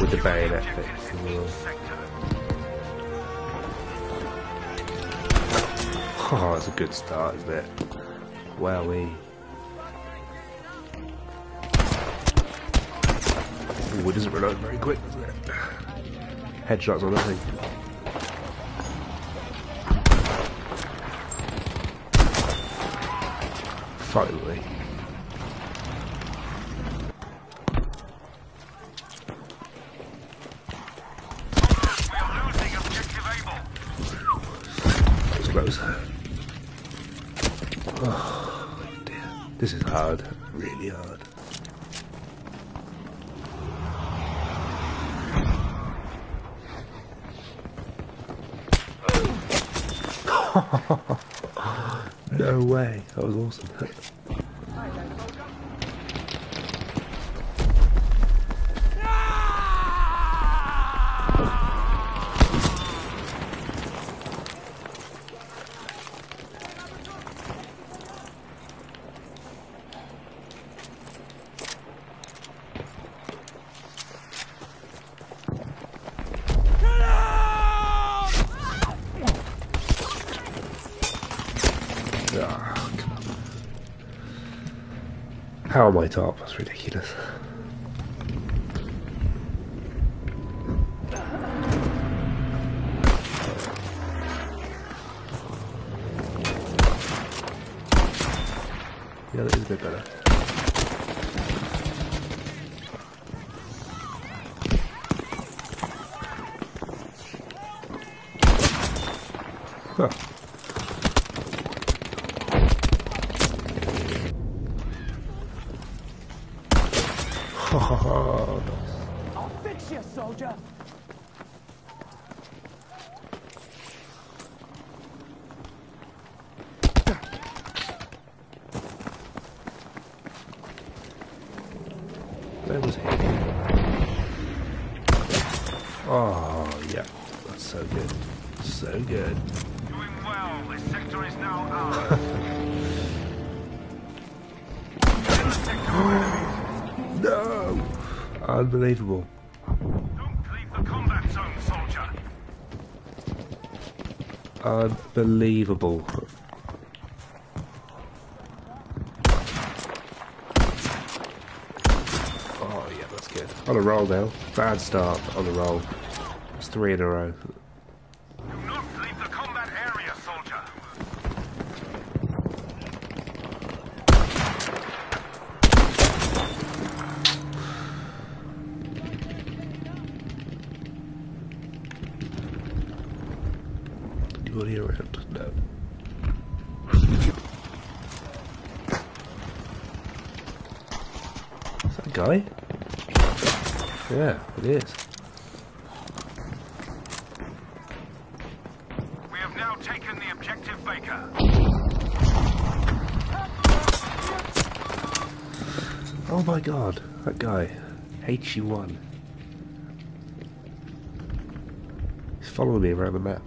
with the bayonet. Oh, it's a good start, isn't it? Wowee. Ooh, it doesn't reload very quick, does it? Headshots or nothing. Finally. That was close. Oh, dear. This is hard. Really hard. no way. That was awesome. How am I top? That's ridiculous. Yeah, that is a bit better. Nice. I'll fix you, soldier. Where was he? Oh, yeah. That's so good. So good. Unbelievable. Don't leave the combat zone, soldier. Unbelievable. Oh, yeah, that's good. On a roll now. Bad start on the roll. It's three in a row. Do not leave the combat area, soldier. Anybody around? No. Is that guy? Yeah, it is. We have now taken the objective, Baker. Oh my god, that guy. HU1. He's following me around the map.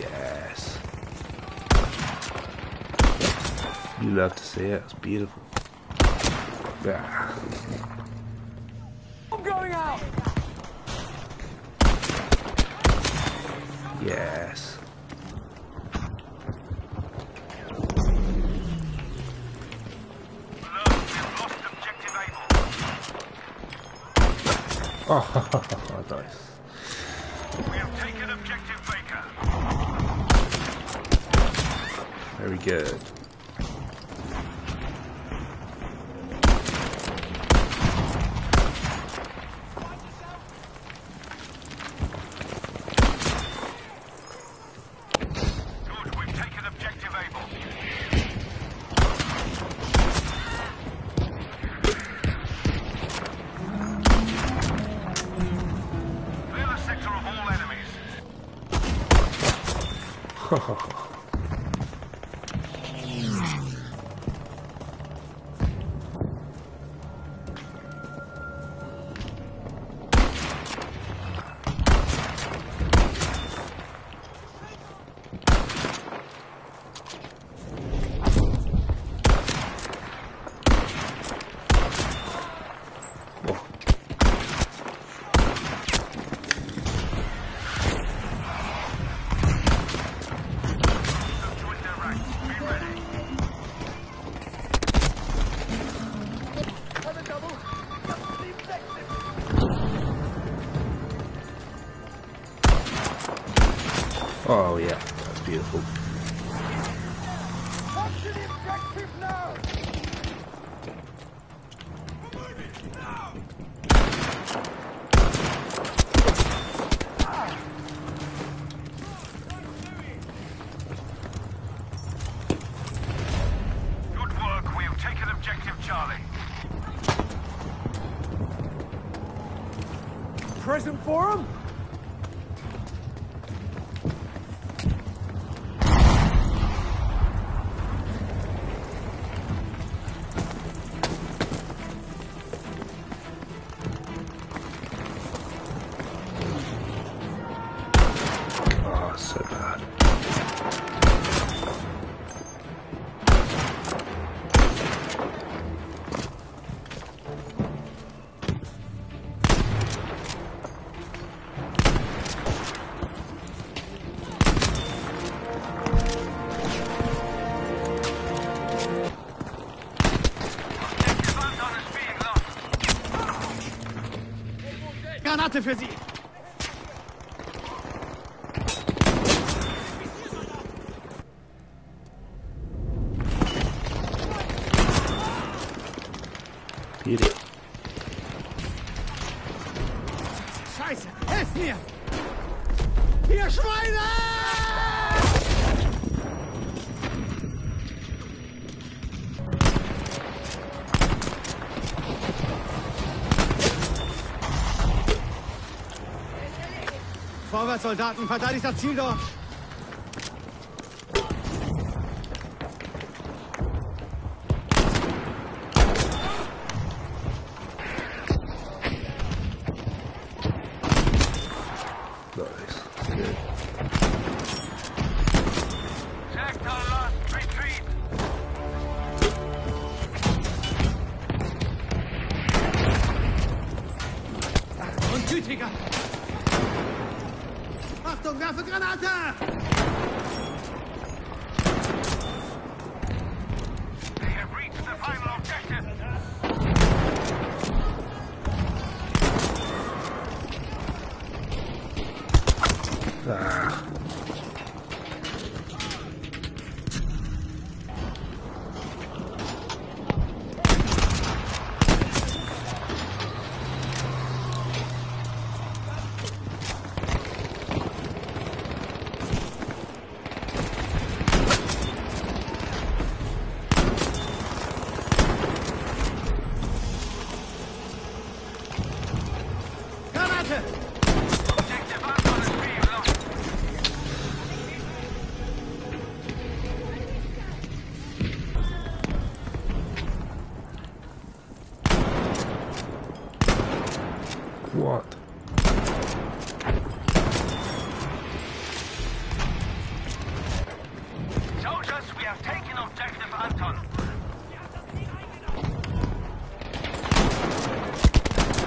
Yes. You love to see it, it's beautiful. Yeah. I'm going out. Yes. Alert, we have lost objective Able. Oh, nice. We have taken objective Baker. Very. Good, Idiot. Scheiße! Helft mir! Ihr Schweine! Vorwärts, Soldaten! Verteidigt das Ziel Achtung, werfe Granate! They have reached the final objective. Ah. Anton.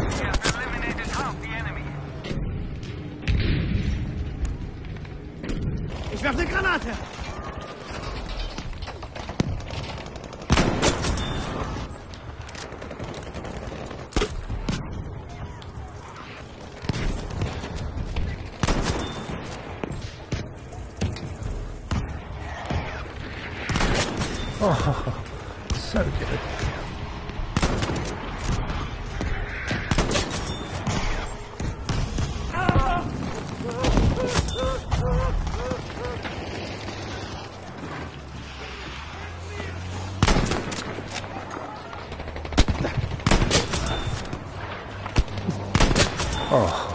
We have eliminated half the enemy. Ich werfe eine Granate! Oh, so good. Oh.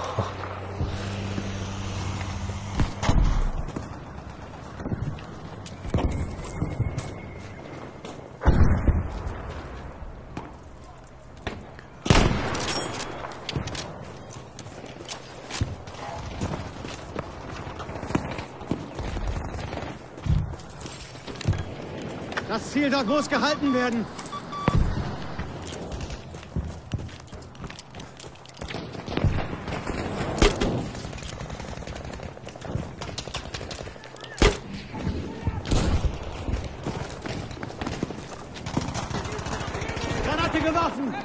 Das Ziel dort muss gehalten werden! Granate geworfen!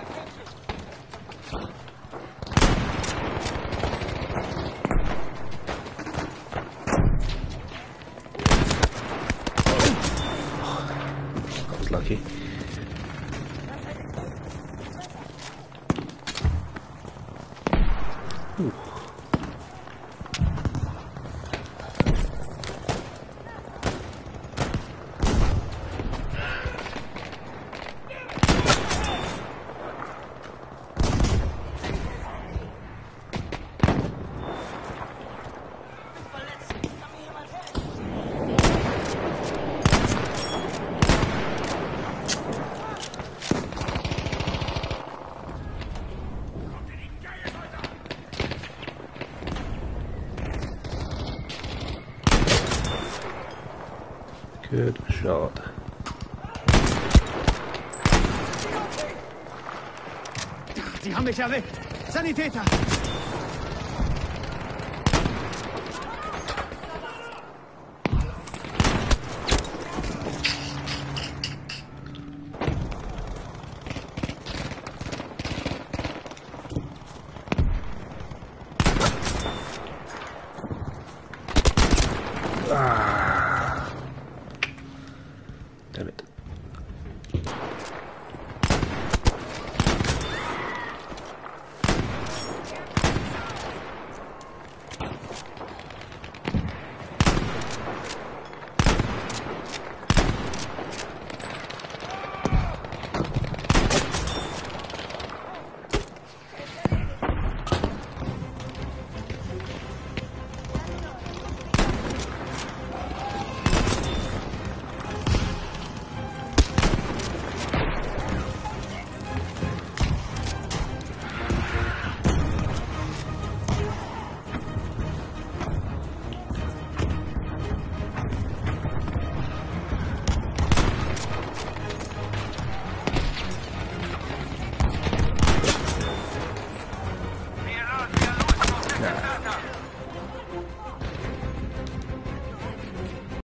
Good shot. Die haben mich erweckt. Sanitäter!